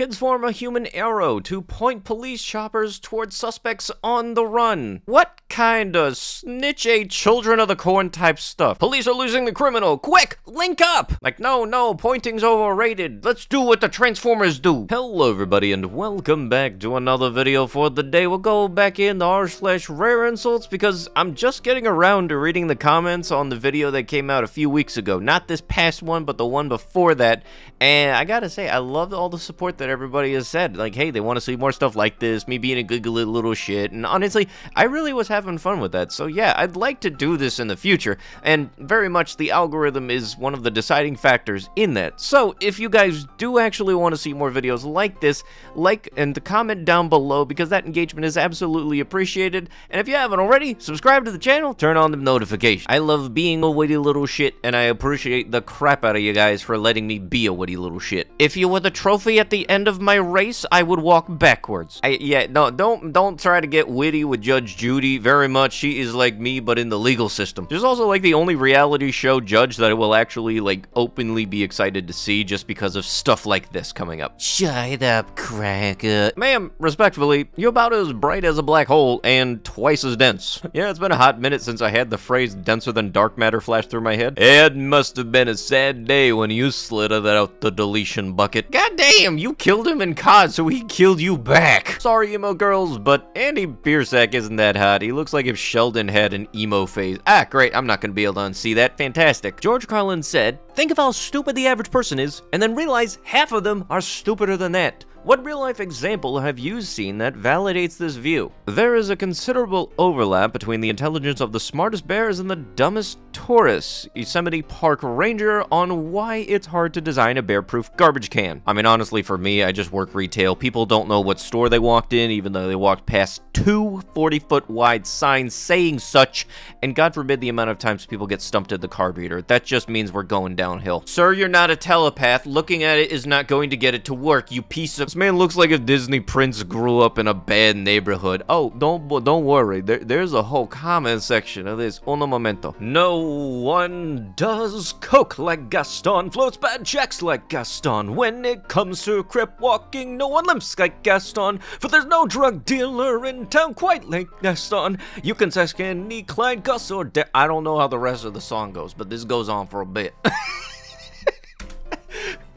Kids form a human arrow to point police choppers towards suspects on the run. What kind of snitch a children of the corn type stuff? Police are losing the criminal. Quick, link up! Like, no, no, pointing's overrated. Let's do what the Transformers do. Hello, everybody, and welcome back to another video for the day. We'll go back into r slash rare insults because I'm just getting around to reading the comments on the video that came out a few weeks ago. Not this past one, but the one before that. And I gotta say, I love all the support that everybody has said. Like, hey, they want to see more stuff like this, me being a good little shit. And honestly, I really was having fun with that. So yeah, I'd like to do this in the future. And very much the algorithm is one of the deciding factors in that. So if you guys do actually want to see more videos like this, like and the comment down below because that engagement is absolutely appreciated. And if you haven't already, subscribe to the channel, turn on the notifications. I love being a witty little shit, and I appreciate the crap out of you guys for letting me be a witty little shit. If you were the trophy at the end end of my race, I would walk backwards. I, yeah, no, don't don't try to get witty with Judge Judy very much. She is like me, but in the legal system. She's also like the only reality show judge that I will actually like openly be excited to see just because of stuff like this coming up. Shut up, cracker. Ma'am, respectfully, you're about as bright as a black hole and twice as dense. yeah, it's been a hot minute since I had the phrase denser than dark matter flash through my head. It must have been a sad day when you slid that out the deletion bucket. God damn, you killed him in COD, so he killed you back. Sorry, emo girls, but Andy Biersack isn't that hot. He looks like if Sheldon had an emo phase. Ah, great. I'm not to be able to unsee that. Fantastic. George Carlin said, Think of how stupid the average person is, and then realize half of them are stupider than that. What real-life example have you seen that validates this view? There is a considerable overlap between the intelligence of the smartest bears and the dumbest tourists, Yosemite Park Ranger, on why it's hard to design a bear-proof garbage can. I mean, honestly, for me, I just work retail. People don't know what store they walked in, even though they walked past two 40-foot wide signs saying such, and God forbid the amount of times people get stumped at the carburetor. That just means we're going downhill. Sir, you're not a telepath. Looking at it is not going to get it to work, you piece of this man looks like a Disney prince grew up in a bad neighborhood. Oh, don't don't worry. There, there's a whole comment section of this. Uno momento. No one does coke like Gaston, floats bad checks like Gaston. When it comes to crip walking, no one limps like Gaston. For there's no drug dealer in town quite like Gaston. You can sex any Clyde, Gus, or I don't know how the rest of the song goes, but this goes on for a bit.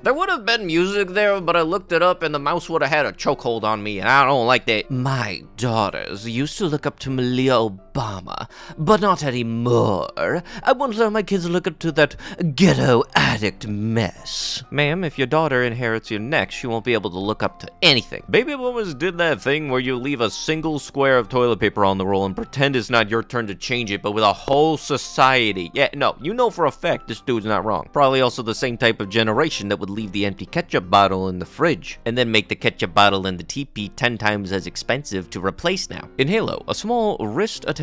There would have been music there, but I looked it up and the mouse would have had a chokehold on me, and I don't like that. My daughters used to look up to Malia Obama, but not anymore. I won't let my kids look up to that ghetto addict mess. Ma'am, if your daughter inherits your neck, she won't be able to look up to anything. Baby boomers did that thing where you leave a single square of toilet paper on the roll and pretend it's not your turn to change it, but with a whole society. Yeah, no, you know for a fact this dude's not wrong. Probably also the same type of generation that would leave the empty ketchup bottle in the fridge, and then make the ketchup bottle in the teepee 10 times as expensive to replace now. In Halo, a small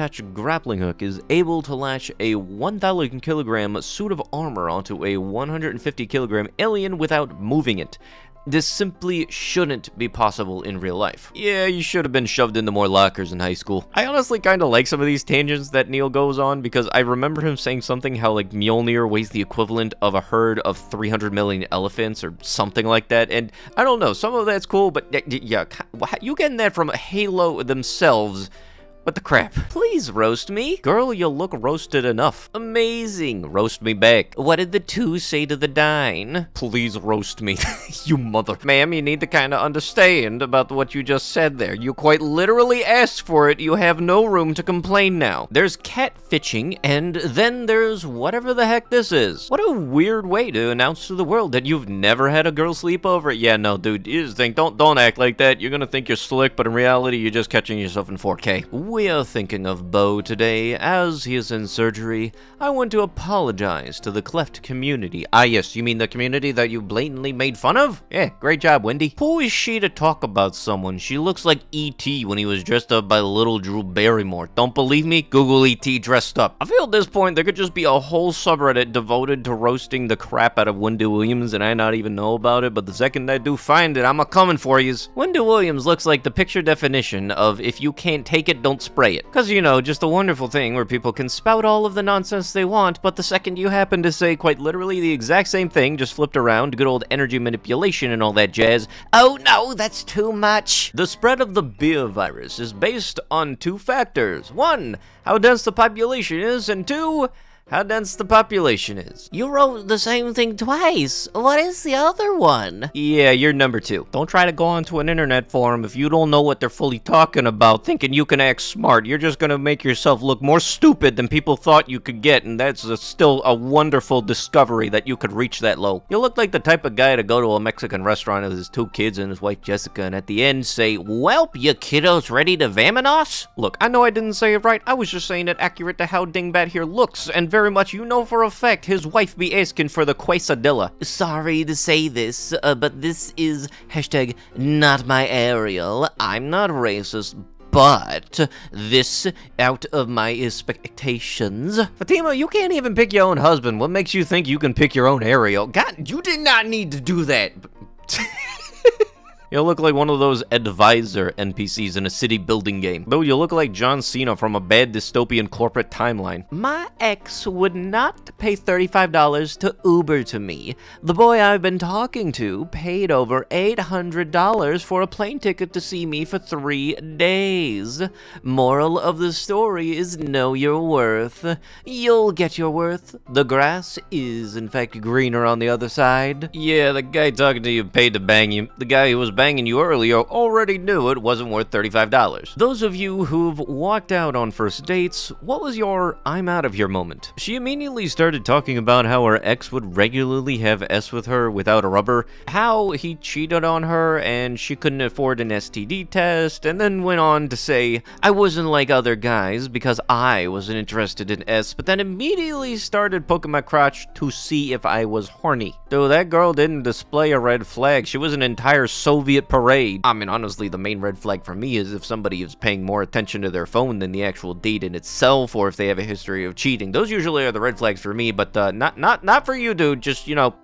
wrist-attached grappling hook is able to latch a 1,000 kilogram suit of armor onto a 150 kilogram alien without moving it. This simply shouldn't be possible in real life. Yeah, you should have been shoved into more lockers in high school. I honestly kind of like some of these tangents that Neil goes on because I remember him saying something how like Mjolnir weighs the equivalent of a herd of 300 million elephants or something like that. And I don't know, some of that's cool, but yeah, you getting that from Halo themselves what the crap? Please roast me. Girl, you look roasted enough. Amazing. Roast me back. What did the two say to the dine? Please roast me. you mother. Ma'am, you need to kind of understand about what you just said there. You quite literally asked for it. You have no room to complain now. There's catfishing, and then there's whatever the heck this is. What a weird way to announce to the world that you've never had a girl sleep over. Yeah, no, dude. You just think, don't, don't act like that. You're gonna think you're slick, but in reality, you're just catching yourself in 4K. We are thinking of Bo today, as he is in surgery. I want to apologize to the cleft community. Ah yes, you mean the community that you blatantly made fun of? Yeah, great job, Wendy. Who is she to talk about someone? She looks like E.T. when he was dressed up by little Drew Barrymore. Don't believe me? Google E.T. dressed up. I feel at this point there could just be a whole subreddit devoted to roasting the crap out of Wendy Williams and I not even know about it, but the second I do find it, I'm a coming for yous. Wendy Williams looks like the picture definition of if you can't take it, don't don't spray it. Cause you know, just a wonderful thing where people can spout all of the nonsense they want, but the second you happen to say quite literally the exact same thing, just flipped around, good old energy manipulation and all that jazz, oh no, that's too much. The spread of the beer virus is based on two factors. One, how dense the population is, and two, how dense the population is. You wrote the same thing twice. What is the other one? Yeah, you're number two. Don't try to go onto an internet forum if you don't know what they're fully talking about, thinking you can act smart. You're just gonna make yourself look more stupid than people thought you could get, and that's a, still a wonderful discovery that you could reach that low. You look like the type of guy to go to a Mexican restaurant with his two kids and his wife Jessica, and at the end say, Welp, you kiddos ready to vamanos? Look, I know I didn't say it right. I was just saying it accurate to how Dingbat here looks, and very very much you know for a fact his wife be asking for the quesadilla. Sorry to say this, uh, but this is hashtag not my Ariel. I'm not racist, but this out of my expectations. Fatima, you can't even pick your own husband. What makes you think you can pick your own Ariel? God, you did not need to do that. You'll look like one of those advisor NPCs in a city building game. Though you look like John Cena from a bad dystopian corporate timeline. My ex would not pay $35 to Uber to me. The boy I've been talking to paid over $800 for a plane ticket to see me for three days. Moral of the story is know your worth. You'll get your worth. The grass is, in fact, greener on the other side. Yeah, the guy talking to you paid to bang you. The guy who was banging you earlier already knew it wasn't worth $35. Those of you who've walked out on first dates, what was your I'm out of here moment? She immediately started talking about how her ex would regularly have S with her without a rubber, how he cheated on her and she couldn't afford an STD test, and then went on to say, I wasn't like other guys because I wasn't interested in S, but then immediately started poking my crotch to see if I was horny. Though that girl didn't display a red flag, she was an entire Soviet Soviet parade. I mean, honestly, the main red flag for me is if somebody is paying more attention to their phone than the actual date in itself, or if they have a history of cheating. Those usually are the red flags for me, but uh, not not not for you, dude. Just you know.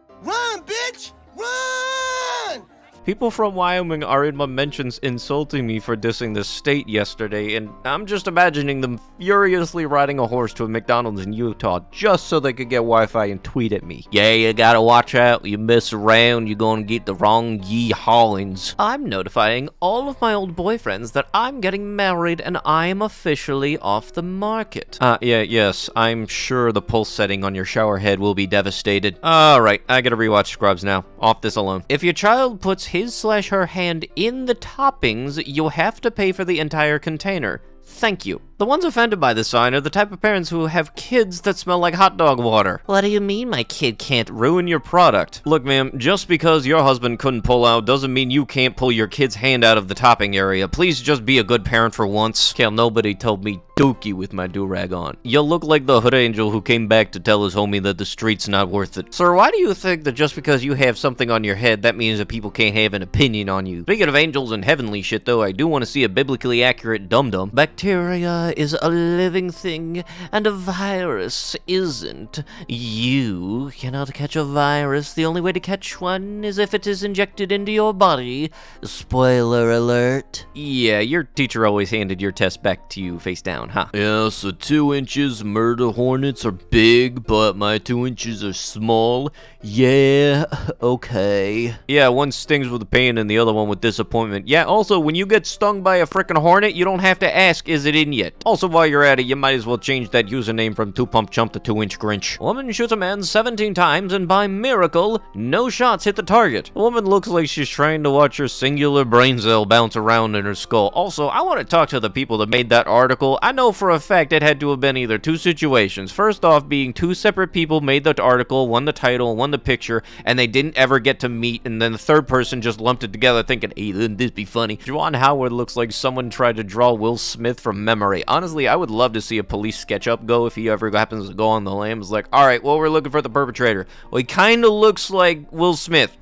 People from Wyoming are in my mentions insulting me for dissing the state yesterday, and I'm just imagining them furiously riding a horse to a McDonald's in Utah just so they could get Wi-Fi and tweet at me. Yeah, you gotta watch out. You mess around, you're gonna get the wrong yee haulings. I'm notifying all of my old boyfriends that I'm getting married and I am officially off the market. Uh, yeah, yes, I'm sure the pulse setting on your shower head will be devastated. Alright, I gotta rewatch Scrubs now. Off this alone. If your child puts his slash her hand in the toppings, you'll have to pay for the entire container. Thank you. The ones offended by this sign are the type of parents who have kids that smell like hot dog water. What do you mean my kid can't ruin your product? Look, ma'am, just because your husband couldn't pull out doesn't mean you can't pull your kid's hand out of the topping area. Please just be a good parent for once. Cal, nobody told me dookie with my do-rag on. You look like the hood angel who came back to tell his homie that the street's not worth it. Sir, why do you think that just because you have something on your head, that means that people can't have an opinion on you? Speaking of angels and heavenly shit, though, I do want to see a biblically accurate dum-dum. Bacteria is a living thing, and a virus isn't. You cannot catch a virus. The only way to catch one is if it is injected into your body. Spoiler alert. Yeah, your teacher always handed your test back to you face down, huh? Yeah, so two inches murder hornets are big, but my two inches are small. Yeah, okay. Yeah, one stings with pain and the other one with disappointment. Yeah, also, when you get stung by a freaking hornet, you don't have to ask, is it in yet? Also, while you're at it, you might as well change that username from 2-Pump Chump to 2-Inch Grinch. Woman shoots a man 17 times, and by miracle, no shots hit the target. The woman looks like she's trying to watch her singular brain cell bounce around in her skull. Also, I want to talk to the people that made that article. I know for a fact it had to have been either two situations. First off, being two separate people made the article, one the title, one the picture, and they didn't ever get to meet, and then the third person just lumped it together thinking, hey, wouldn't this be funny? Juwan Howard looks like someone tried to draw Will Smith from memory. Honestly, I would love to see a police sketch up go if he ever happens to go on the lam. It's like, all right, well, we're looking for the perpetrator. Well, he kind of looks like Will Smith.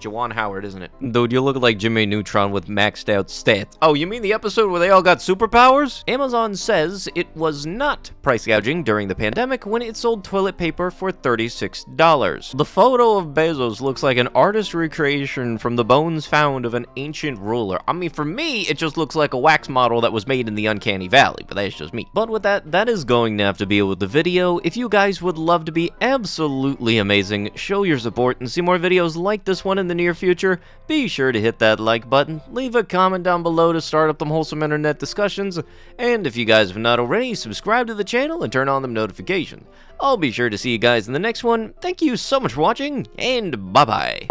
Juwan Howard, isn't it? Dude, you look like Jimmy Neutron with maxed out stats. Oh, you mean the episode where they all got superpowers? Amazon says it was not price gouging during the pandemic when it sold toilet paper for $36. The photo of Bezos looks like an artist recreation from the bones found of an ancient ruler. I mean, for me, it just looks like a wax model that was made in the Uncanny Valley, but that's just me. But with that, that is going to have to be it with the video. If you guys would love to be absolutely amazing, show your support, and see more videos like this one in the near future, be sure to hit that like button, leave a comment down below to start up them wholesome internet discussions, and if you guys have not already, subscribe to the channel and turn on them notifications. I'll be sure to see you guys in the next one. Thank you so much for watching, and bye-bye.